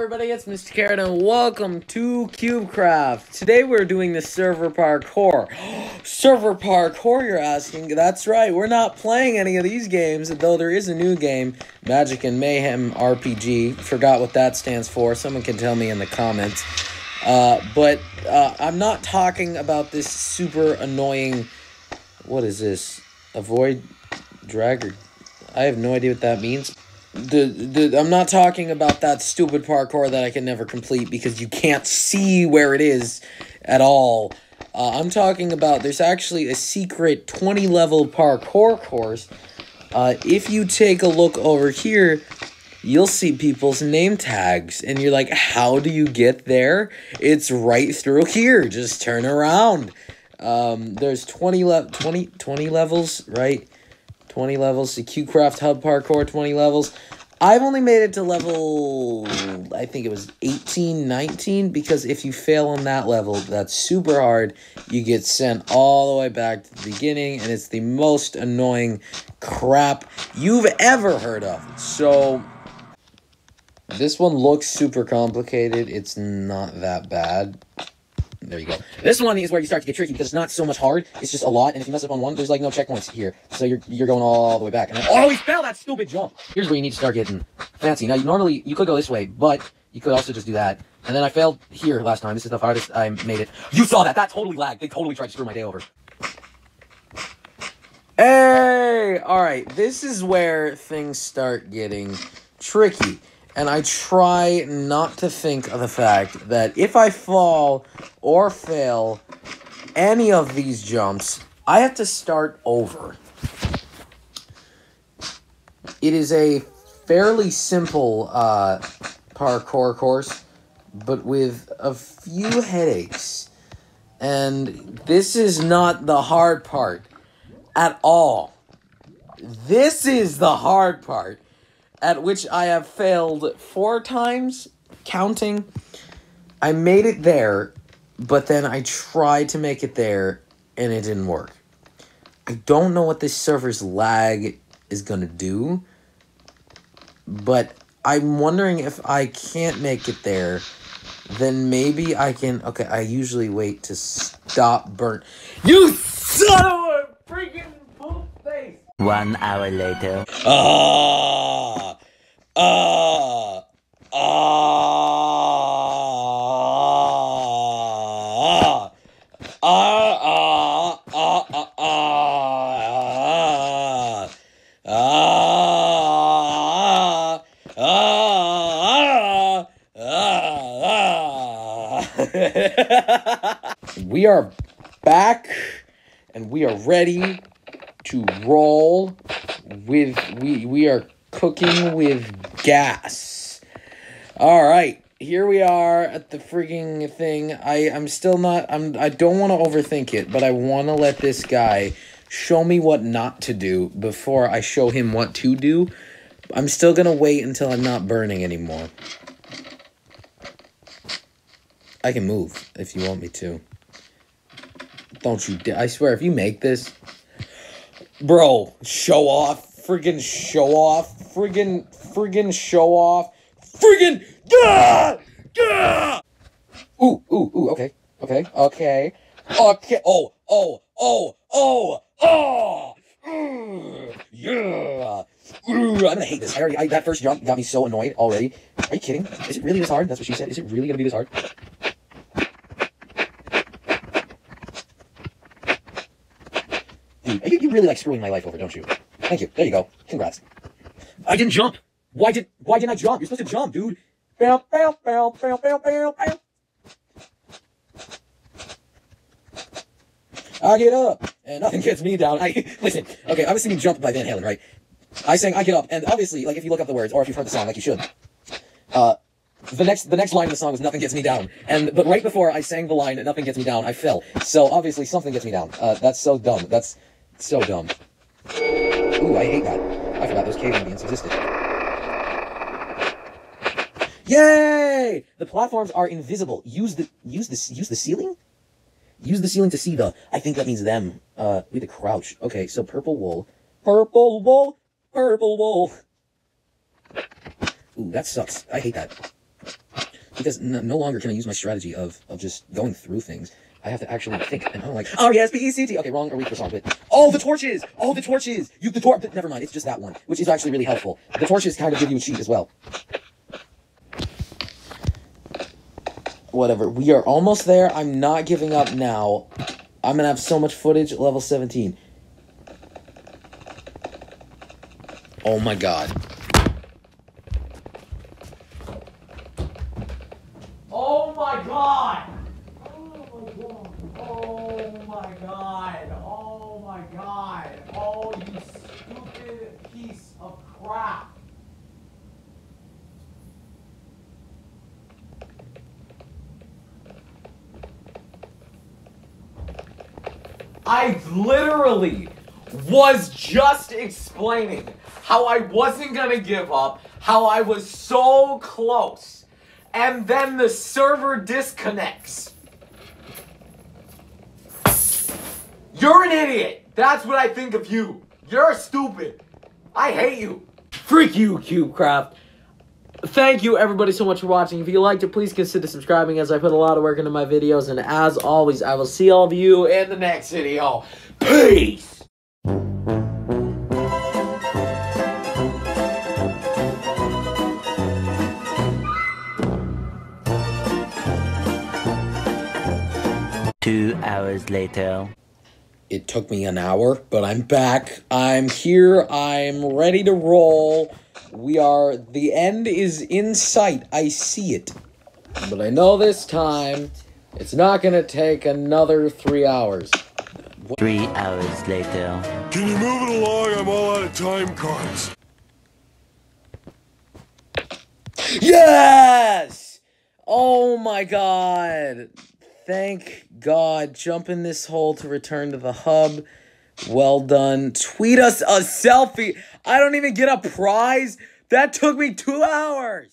everybody, it's Mr. Carrot and welcome to CubeCraft. Today we're doing the server parkour. server parkour, you're asking? That's right, we're not playing any of these games, though there is a new game, Magic and Mayhem RPG. Forgot what that stands for, someone can tell me in the comments. Uh, but uh, I'm not talking about this super annoying... What is this? Avoid drag or... I have no idea what that means the, the I'm not talking about that stupid parkour that I can never complete because you can't see where it is at all. Uh, I'm talking about there's actually a secret 20 level parkour course. Uh, if you take a look over here, you'll see people's name tags and you're like, how do you get there? It's right through here. Just turn around. Um, there's 20, le 20, 20 levels, right? 20 levels. The CubeCraft Hub Parkour, 20 levels. I've only made it to level, I think it was 18, 19, because if you fail on that level, that's super hard. You get sent all the way back to the beginning, and it's the most annoying crap you've ever heard of. So, this one looks super complicated. It's not that bad. There you go. This one is where you start to get tricky because it's not so much hard. It's just a lot, and if you mess up on one, there's like no checkpoints here. So you're you're going all the way back. And oh, he fell that stupid jump. Here's where you need to start getting fancy. Now, you normally you could go this way, but you could also just do that. And then I failed here last time. This is the farthest I made it. You saw that? That totally lagged. They totally tried to screw my day over. Hey! Alright, this is where things start getting tricky and I try not to think of the fact that if I fall or fail any of these jumps, I have to start over. It is a fairly simple uh, parkour course, but with a few headaches. And this is not the hard part at all. This is the hard part at which I have failed four times, counting. I made it there, but then I tried to make it there, and it didn't work. I don't know what this server's lag is going to do, but I'm wondering if I can't make it there, then maybe I can... Okay, I usually wait to stop burn... You son of a freaking poop face! One hour later. Ah! Ah! Ah! Ah! Ah! Ah! Ah! We are back and we are ready to roll with we we are cooking with gas. All right, here we are at the freaking thing. I I'm still not I'm I don't want to overthink it, but I want to let this guy show me what not to do before I show him what to do. I'm still going to wait until I'm not burning anymore. I can move if you want me to. Don't you I swear if you make this Bro, show off. Friggin' show off. Friggin' friggin' show off. Friggin' Gah! Gah! Ooh, ooh, ooh, okay. Okay, okay. Okay. Oh, oh, oh, oh, oh! Mm, yeah! Ooh, I'm gonna hate this. I already, I, that first jump got me so annoyed already. Are you kidding? Is it really this hard? That's what she said. Is it really gonna be this hard? Dude, you, you really like screwing my life over, don't you? Thank you. There you go. Congrats. I didn't jump. Why did why didn't I jump? You're supposed to jump, dude. Bow, bow, bow, bow, bow, bow, bow. I get up and nothing gets me down. I listen. Okay, I was singing "Jump" by Van Halen, right? I sang "I Get Up," and obviously, like if you look up the words or if you've heard the song, like you should, uh, the next the next line of the song was "Nothing Gets Me Down," and but right before I sang the line "Nothing Gets Me Down," I fell. So obviously, something gets me down. Uh, that's so dumb. That's so dumb. Ooh, I hate that. I forgot those cave Indians existed. Yay! The platforms are invisible. Use the use the use the ceiling. Use the ceiling to see the. I think that means them. Uh, we had to crouch. Okay, so purple wool, purple wool, purple wool. Ooh, that sucks. I hate that. because no, longer can I use my strategy of of just going through things. I have to actually think, and I'm like, oh. Okay, wrong or weak song, but oh, the torches, oh, the torches. You the torch. Never mind, it's just that one, which is actually really helpful. The torches kind of give you a cheat as well. Whatever. We are almost there. I'm not giving up now. I'm gonna have so much footage level 17. Oh my god. Oh my god! Oh my god! Oh my god! Oh my god! Oh, you stupid piece of crap! I literally was just explaining how I wasn't gonna give up, how I was so close, and then the server disconnects. You're an idiot. That's what I think of you. You're stupid. I hate you. Freak you, CubeCraft. Thank you, everybody, so much for watching. If you liked it, please consider subscribing as I put a lot of work into my videos. And as always, I will see all of you in the next video. Peace! Two hours later. It took me an hour, but I'm back. I'm here. I'm ready to roll. We are. The end is in sight. I see it. But I know this time it's not gonna take another three hours. Three hours later. Can you move it along? I'm all out of time cards. Yes! Oh my god. Thank God. Jump in this hole to return to the hub. Well done. Tweet us a selfie. I don't even get a prize. That took me two hours.